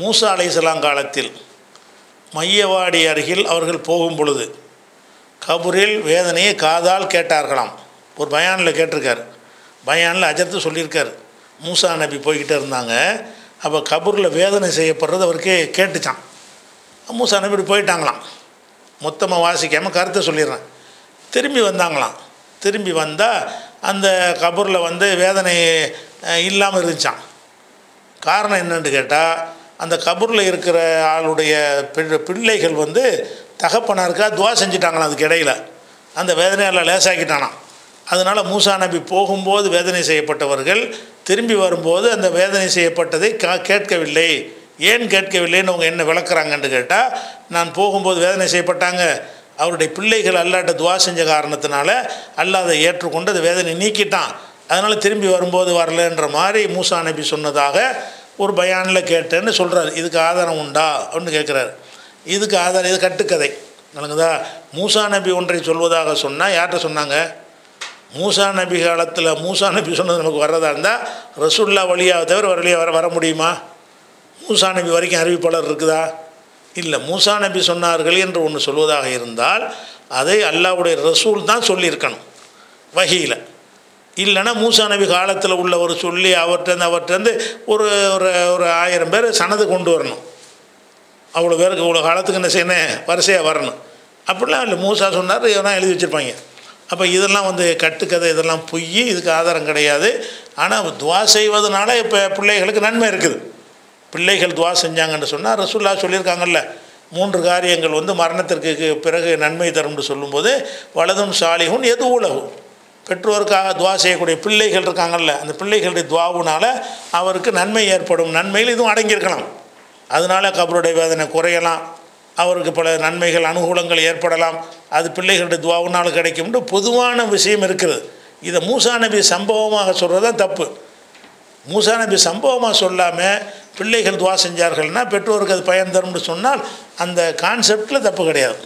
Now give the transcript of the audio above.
மூசா அலைஹிஸ்ஸலாம் காலத்தில் மையவாடி அருகில் அவர்கள் போகும் பொழுது கபூரில் வேதனையை காதால் கேட்டார்களாம். ஒரு பயானில் கேட்டிருக்கார். பயானில் அஜர்த்து சொல்லியிருக்கார். மூசா நபி போய்கிட்டே இருந்தாங்க. அப்போ கபூரில் வேதனை செய்யப்படுறது அவருக்கு கேட்டுச்சான் மூசா நபி இப்படி போயிட்டாங்களாம். மொத்தமாக வாசிக்காமல் கருத்தை சொல்லிடுறேன். திரும்பி வந்தாங்களாம். திரும்பி வந்தால் அந்த கபூரில் வந்து வேதனை இல்லாமல் இருந்துச்சான் காரணம் என்னென்னு கேட்டால் அந்த கபூரில் இருக்கிற ஆளுடைய பிள்ளைகள் வந்து தகப்பனாருக்கா துவா செஞ்சுட்டாங்களாம் அதுக்கு இடையில. அந்த வேதனையால் லேசாக்கிட்டானாம். அதனால் மூசா நபி போகும்போது வேதனை செய்யப்பட்டவர்கள் திரும்பி வரும்போது அந்த வேதனை செய்யப்பட்டதை கா கேட்கவில்லை. ஏன் கேட்கவில்லைன்னு அவங்க என்ன விளக்குறாங்கன்னு கேட்டால் நான் போகும்போது வேதனை செய்யப்பட்டாங்க. அவருடைய பிள்ளைகள் அல்லாட்ட துவா செஞ்ச காரணத்தினால அல்லாஹ் அதை ஏற்றுக்கொண்டு அந்த வேதனை நீக்கிட்டான். அதனால் திரும்பி வரும்போது வரலன்ற மாதிரி மூசா நபி சொன்னதாக ஒரு பயானில் கேட்டேன்னு சொல்கிறார் இதுக்கு ஆதாரம் உண்டா? அப்படின்னு கேட்குறாரு இதுக்கு ஆதாரம் இது கட்டுக்கதை. நடக்குதா மூசா நபி ஒன்றை சொல்வதாக சொன்னால் யார்கிட்ட சொன்னாங்க? மூசா நபி காலத்தில் மூசா நபி சொன்னது நமக்கு வர்றதா இருந்தால் ரசுல்லா வழியாக தவிர வரலையே வர வர முடியுமா? மூசா நபி வரைக்கும் அறிவிப்பாளர் இருக்குதா? இல்லை மூசா நபி சொன்னார்கள் என்று ஒன்று சொல்வதாக இருந்தால் அதை அல்லாவுடைய ரசூல் தான் சொல்லியிருக்கணும் வகையில் இல்லைன்னா மூசா நபி காலத்தில் உள்ளவர் சொல்லி அவர்கிட்ட அவர்கிட்டருந்து ஒரு ஒரு ஒரு ஆயிரம் பேர் சனது கொண்டு வரணும். அவ்வளோ பேருக்கு இவ்வளோ காலத்துக்கு என்ன செய்யணும்? வரிசையாக வரணும். அப்படிலாம் இல்லை. மூசா சொன்னார் இதெல்லாம் எழுதி வச்சுருப்பாங்க. அப்போ இதெல்லாம் வந்து கட்டுக்கதை இதெல்லாம் பொய் இதுக்கு ஆதாரம் கிடையாது. ஆனால் துவா செய்வதனால இப்போ பிள்ளைகளுக்கு நன்மை இருக்குது. பிள்ளைகள் துவா செஞ்சாங்கன்னு சொன்னால் ரசுல்லா சொல்லியிருக்காங்கல்ல மூன்று காரியங்கள் வந்து மரணத்திற்கு பிறகு நன்மை தரும்னு சொல்லும்போது வலதும் சாலிகும் எது உலகும்? பெற்றோருக்காக துவா செய்யக்கூடிய பிள்ளைகள் இருக்காங்கல்ல அந்த பிள்ளைகளுடைய துவாவுனால் அவருக்கு நன்மை ஏற்படும். நன்மையில் இதுவும் அடங்கியிருக்கலாம் அதனால கபருடைய வேதனை குறையலாம். அவருக்கு பல நன்மைகள் அனுகூலங்கள் ஏற்படலாம். அது பிள்ளைகளுடைய துவாவுனால் கிடைக்கும்னு பொதுவான விஷயம் இருக்கிறது இதை மூசா நபி சம்பவமாக சொல்கிறது தான் தப்பு. மூசா நபி சம்பவமாக சொல்லாமல் பிள்ளைகள் துவா செஞ்சார்கள்னா பெற்றோருக்கு அது பயன் தரும்னு சொன்னால் அந்த கான்செப்டில் தப்பு கிடையாது.